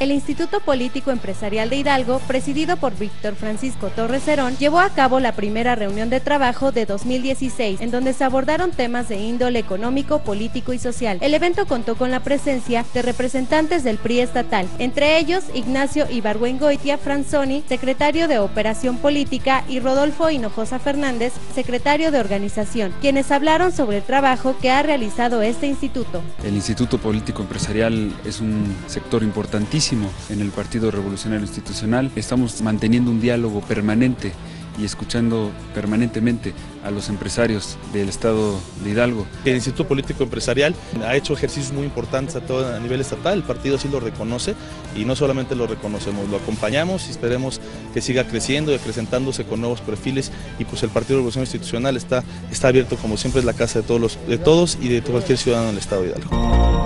El Instituto Político Empresarial de Hidalgo, presidido por Víctor Francisco Torres Cerón, llevó a cabo la primera reunión de trabajo de 2016, en donde se abordaron temas de índole económico, político y social. El evento contó con la presencia de representantes del PRI estatal, entre ellos Ignacio Ibargüengoitia Franzoni, secretario de Operación Política, y Rodolfo Hinojosa Fernández, secretario de Organización, quienes hablaron sobre el trabajo que ha realizado este instituto. El Instituto Político Empresarial es un sector importantísimo en el Partido Revolucionario Institucional. Estamos manteniendo un diálogo permanente y escuchando permanentemente a los empresarios del Estado de Hidalgo. El Instituto Político Empresarial ha hecho ejercicios muy importantes a, todo, a nivel estatal, el partido sí lo reconoce y no solamente lo reconocemos, lo acompañamos y esperemos que siga creciendo y acrecentándose con nuevos perfiles y pues el Partido Revolucionario Institucional está, está abierto como siempre es la casa de todos, los, de todos y de cualquier ciudadano del Estado de Hidalgo.